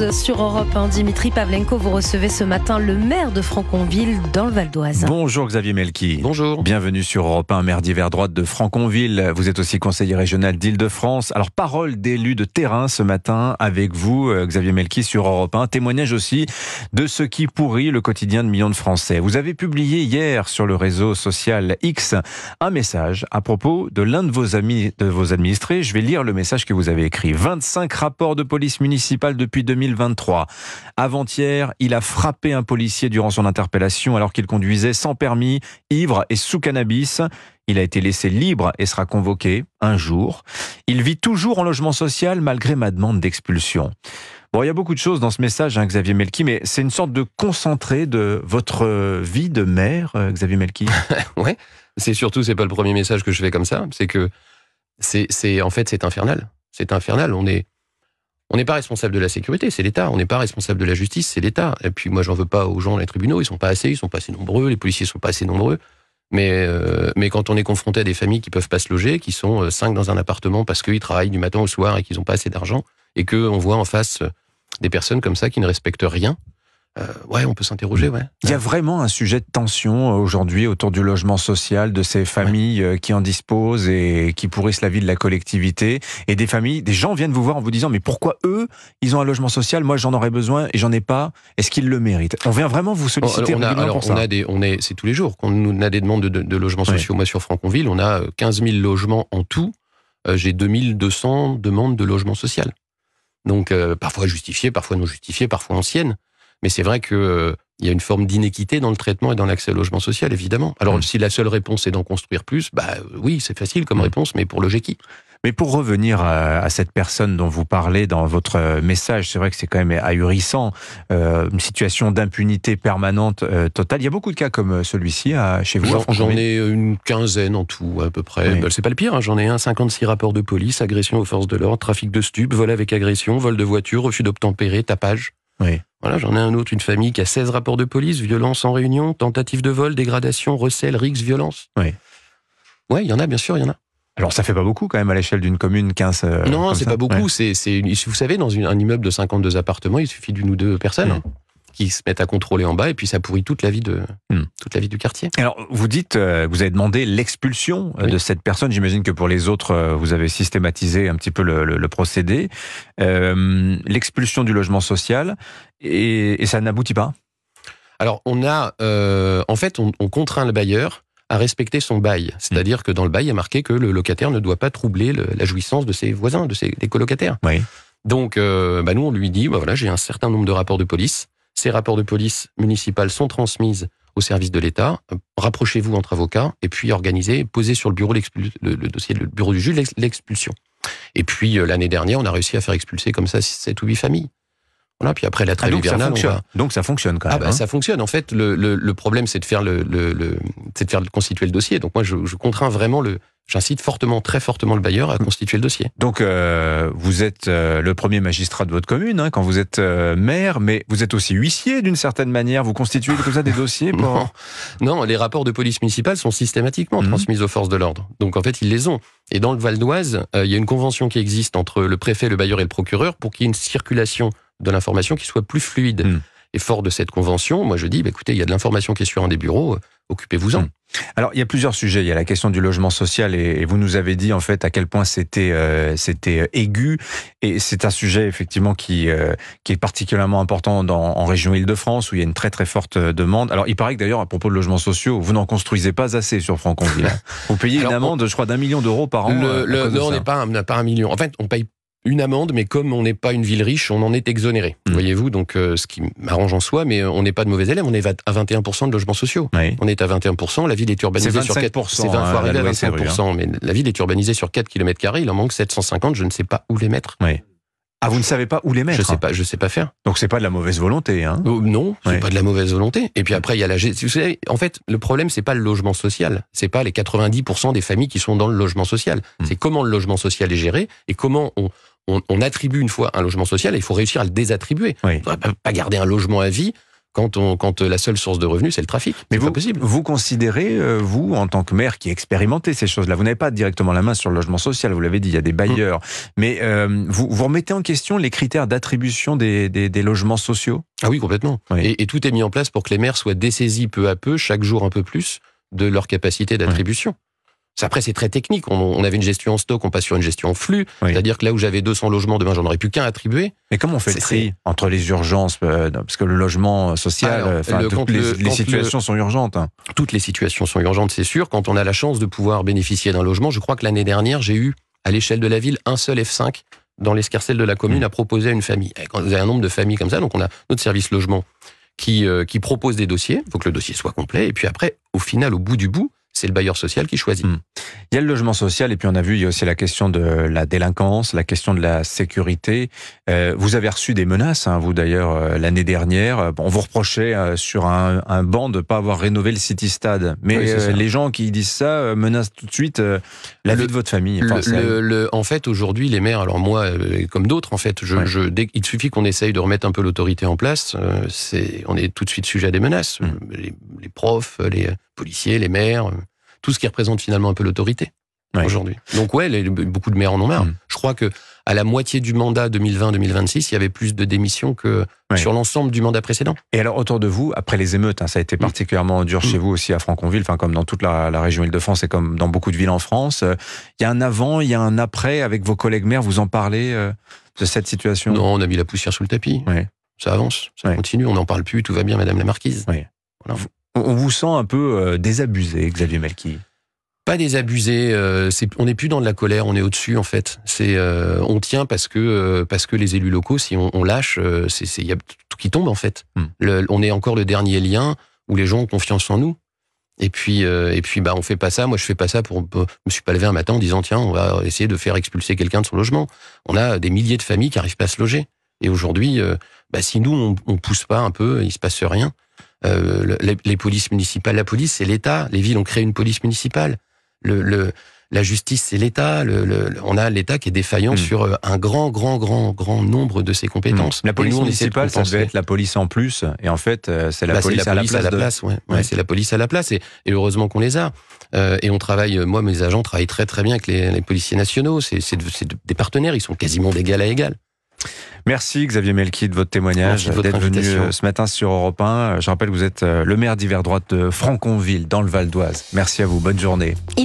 11 sur Europe 1. Dimitri Pavlenko, vous recevez ce matin le maire de Franconville dans le Val d'Oise. Bonjour Xavier Melki. Bonjour. Bienvenue sur Europe 1, maire d'hiver droite de Franconville. Vous êtes aussi conseiller régional d'Île-de-France. Alors, parole d'élu de terrain ce matin avec vous, euh, Xavier Melki, sur Europe 1. Témoignage aussi de ce qui pourrit le quotidien de millions de Français. Vous avez publié hier sur le réseau social X un message à propos de l'un de vos amis, de vos administrés. Je vais lire le message que vous avez écrit. 25 rapports de police municipale depuis 2023. Avant-hier, il a frappé un policier durant son interpellation alors qu'il conduisait sans permis, ivre et sous cannabis. Il a été laissé libre et sera convoqué un jour. Il vit toujours en logement social malgré ma demande d'expulsion. Bon, il y a beaucoup de choses dans ce message, hein, Xavier Melki, mais c'est une sorte de concentré de votre vie de maire, euh, Xavier Melki. ouais, c'est surtout, c'est pas le premier message que je fais comme ça, c'est que c'est, en fait, c'est infernal. C'est infernal. On est, on n'est pas responsable de la sécurité, c'est l'État. On n'est pas responsable de la justice, c'est l'État. Et puis moi, j'en veux pas aux gens les tribunaux. Ils sont pas assez, ils sont pas assez nombreux. Les policiers sont pas assez nombreux. Mais euh, quand on est confronté à des familles qui peuvent pas se loger, qui sont euh, cinq dans un appartement parce qu'ils travaillent du matin au soir et qu'ils n'ont pas assez d'argent, et que on voit en face euh, des personnes comme ça qui ne respectent rien, euh, ouais, on peut s'interroger, ouais. Il y a vraiment un sujet de tension euh, aujourd'hui autour du logement social, de ces familles ouais. qui en disposent et qui pourrissent la vie de la collectivité. Et des familles, des gens viennent vous voir en vous disant, mais pourquoi eux, ils ont un logement social, moi j'en aurais besoin et j'en ai pas, est-ce qu'ils le méritent? On vient vraiment vous solliciter on a, alors, pour ça. On a des, on est, c'est tous les jours qu'on a des demandes de, de, de logements ouais. sociaux. Moi sur Franconville, on a 15 000 logements en tout. Euh, J'ai 2200 demandes de logement social. Donc euh, parfois justifiées, parfois non justifiées, parfois anciennes. Mais c'est vrai que euh, il y a une forme d'inéquité dans le traitement et dans l'accès au logement social, évidemment. Alors, mmh. si la seule réponse est d'en construire plus, bah oui, c'est facile comme mmh. réponse, mais pour loger qui? Mais pour revenir à, à, cette personne dont vous parlez dans votre message, c'est vrai que c'est quand même ahurissant, euh, une situation d'impunité permanente euh, totale. Il y a beaucoup de cas comme celui-ci chez vous. J'en ai une quinzaine en tout, à peu près. Oui. Ben, c'est pas le pire, hein. j'en ai un 56 rapports de police, agression aux forces de l'ordre, trafic de stupes, vol avec agression, vol de voiture, refus d'obtempérer, tapage. Oui. Voilà, j'en ai un autre, une famille qui a 16 rapports de police, violence en réunion, tentative de vol, dégradation, recel, rix, violence. Oui. Ouais, il y en a, bien sûr, il y en a. Alors ça fait pas beaucoup quand même à l'échelle d'une commune 15 euh, Non, c'est pas beaucoup, ouais. c'est vous savez dans une, un immeuble de 52 appartements, il suffit d'une ou deux personnes. Qui se mettent à contrôler en bas et puis ça pourrit toute la vie de mmh. toute la vie du quartier. Alors vous dites euh, vous avez demandé l'expulsion oui. de cette personne. J'imagine que pour les autres euh, vous avez systématisé un petit peu le, le, le procédé. Euh, l'expulsion du logement social et, et ça n'aboutit pas? Alors on a euh, en fait on, on, contraint le bailleur à respecter son bail, c'est-à-dire mmh. que dans le bail il y a marqué que le locataire ne doit pas troubler le, la jouissance de ses voisins, de ses des colocataires. Oui. Donc euh, bah nous on lui dit bah voilà j'ai un certain nombre de rapports de police ces rapports de police municipale sont transmises au service de l'État. Rapprochez-vous entre avocats et puis organisez, posez sur le bureau le, le, dossier, le bureau du juge l'expulsion. Et puis euh, l'année dernière, on a réussi à faire expulser comme ça 7 ou 8 familles. Voilà, puis après la trêve ah, donc hivernale, ça va... donc ça fonctionne quand même. Ah bah, hein ça fonctionne. En fait, le, le, le problème c'est de faire le, le, c'est de faire constituer le dossier. Donc moi, je, je contrains vraiment le, J'incite fortement, très fortement le bailleur à constituer le dossier. Donc, euh, vous êtes euh, le premier magistrat de votre commune hein, quand vous êtes euh, maire, mais vous êtes aussi huissier d'une certaine manière. Vous constituez comme ça des dossiers pour... non. non, les rapports de police municipale sont systématiquement mmh. transmis aux forces de l'ordre. Donc, en fait, ils les ont. Et dans le Val d'Oise, il y a une convention qui existe entre le préfet, le bailleur et le procureur pour qu'il y ait une circulation de l'information qui soit plus fluide. Mmh. Et fort de cette convention, moi je dis, bah, écoutez, il y a de l'information qui est sur un des bureaux, occupez-vous-en. Mmh. Alors, il y a plusieurs sujets. Il y a la question du logement social et, vous nous avez dit en fait à quel point c'était euh, c'était aigu et c'est un sujet effectivement qui euh, qui est particulièrement important dans, en région Île-de-France où il y a une très très forte demande. Alors, il paraît que d'ailleurs à propos de logements sociaux, vous n'en construisez pas assez sur Franconville. vous payez Alors, une amende, on, je crois, d'un million d'euros par an. Le, le, non, on n'est pas, pas un million. En fait, on paye une amende, mais comme on n'est pas une ville riche, on en est exonéré. Mmh. Voyez-vous, donc euh, ce qui m'arrange en soi, mais on n'est pas de mauvais élèves, on est à 21% de logements sociaux. Oui. On est à 21%, la ville est urbanisée est sur 4 C'est 20 hein, fois arrivé à 25%, rue, hein. mais la ville est urbanisée sur 4 km, il en manque 750, je ne sais pas où les mettre. Oui. Ah, vous ne savez pas où les mettre Je sais pas, je sais pas faire. Donc c'est pas de la mauvaise volonté, hein oh, Non, c'est ouais. pas de la mauvaise volonté. Et puis après, il y a la. Vous savez, en fait, le problème c'est pas le logement social, c'est pas les 90% des familles qui sont dans le logement social. Mmh. C'est comment le logement social est géré et comment on, on, on, attribue une fois un logement social et il faut réussir à le désattribuer. Oui. On ne pas garder un logement à vie quand, on, quand la seule source de revenus, c'est le trafic. Mais vous, pas possible. vous considérez, euh, vous, en tant que maire qui expérimentez ces choses-là, vous n'avez pas directement la main sur le logement social, vous l'avez dit, il y a des bailleurs, mais euh, vous, vous remettez en question les critères d'attribution des, des, des logements sociaux? Ah oui, complètement. Oui. Et, et tout est mis en place pour que les maires soient dessaisis peu à peu, chaque jour un peu plus, de leur capacité d'attribution. Après, c'est très technique. On, on avait une gestion en stock, on passe sur une gestion en flux. Oui. C'est-à-dire que là où j'avais 200 logements, demain, j'en aurais plus qu'un attribué. Mais comment on fait le tri entre les urgences euh, Parce que le logement social, Alors, euh, le- toutes les, le- les quand situations sont urgentes. hein. Toutes les situations sont urgentes, c'est sûr. Quand on a la chance de pouvoir bénéficier d'un logement, je crois que l'année dernière, j'ai eu, à l'échelle de la ville, un seul F5 dans l'escarcelle de la commune Mmh. à proposer à une famille. Et quand vous avez un nombre de familles comme ça, donc on a notre service logement qui, euh, qui propose des dossiers. Il faut que le dossier soit complet. Et puis après, au final, au bout du bout, c'est le bailleur social qui choisit. Mmh. Il y a le logement social et puis on a vu, il y a aussi la question de la délinquance, la question de la sécurité. Euh, vous avez reçu des menaces, hein, vous d'ailleurs, euh, l'année dernière. On vous reprochait euh, sur un, un banc de ne pas avoir rénové le City Stade. Mais Oui, euh, les gens qui disent ça menacent tout de suite la Le- vie de votre famille. Le- Enfin, c'est- le- le- en fait, aujourd'hui, les maires, alors moi, comme d'autres, en fait, je, Ouais. je- dès, il suffit qu'on essaye de remettre un peu l'autorité en place, c'est, on est tout de suite sujet à des menaces. Mm. Euh, Les, les profs, les policiers, les maires, tout ce qui représente finalement un peu l'autorité Ouais. aujourd'hui. Donc ouais, les- beaucoup de maires en ont marre. Mm. Je crois que à la moitié du mandat 2020-2026, il y avait plus de démissions que Ouais. sur l'ensemble du mandat précédent. Et alors autour de vous, après les émeutes, hein, ça a été Mm. particulièrement dur chez Mm. vous aussi à Franconville, enfin comme dans toute la, la région Île-de-France et comme dans beaucoup de villes en France. Euh, Il y a un avant, il y a un après avec vos collègues maires. Vous en parlez euh, de cette situation? Non, on a mis la poussière sous le tapis. Ouais. Ça avance, ça continue, on n'en parle plus, tout va bien, Madame la Marquise. Voilà. On vous sent un peu euh, désabusé, Xavier Melki. pas désabusé. euh, c'est- on n'est plus dans de la colère, on est au-dessus en fait. C'est, euh, on tient parce que euh, parce que les élus locaux, si on, on lâche, c'est y a tout qui tombe en fait. Hmm. Le- on est encore le dernier lien où les gens ont confiance en nous. Et puis et puis bah on fait pas ça. Moi je fais pas ça pour. Je me suis pas levé un matin en disant tiens on va essayer de faire expulser quelqu'un de son logement. On a des milliers de familles qui arrivent pas à se loger. Et aujourd'hui, bah, si nous on, on pousse pas un peu, il se passe rien. Euh, le- les, les polices municipales, la police c'est l'État. Les villes ont créé une police municipale. Le, le- la justice c'est l'État. Le, le- on a l'État qui est défaillant Hmm. sur euh, un grand, grand, grand, grand nombre de ses compétences. La police nous, de municipale, ça devait être la police en plus, et en fait, euh, c'est la, Bah, police à la place. de- ouais. Ouais, Ouais. c'est la police à la place, et, et heureusement qu'on les a. Euh, et on travaille, euh, moi, mes agents travaillent très très bien avec les, les policiers nationaux. C'est c'est de- c'est de- des partenaires, ils sont quasiment d'égal à égal. Merci Xavier Melki de votre témoignage, d'être venu euh, ce matin sur Europe 1. Je rappelle que vous êtes euh, le maire d'hiver droite de Franconville, dans le Val d'Oise. Merci à vous, bonne journée.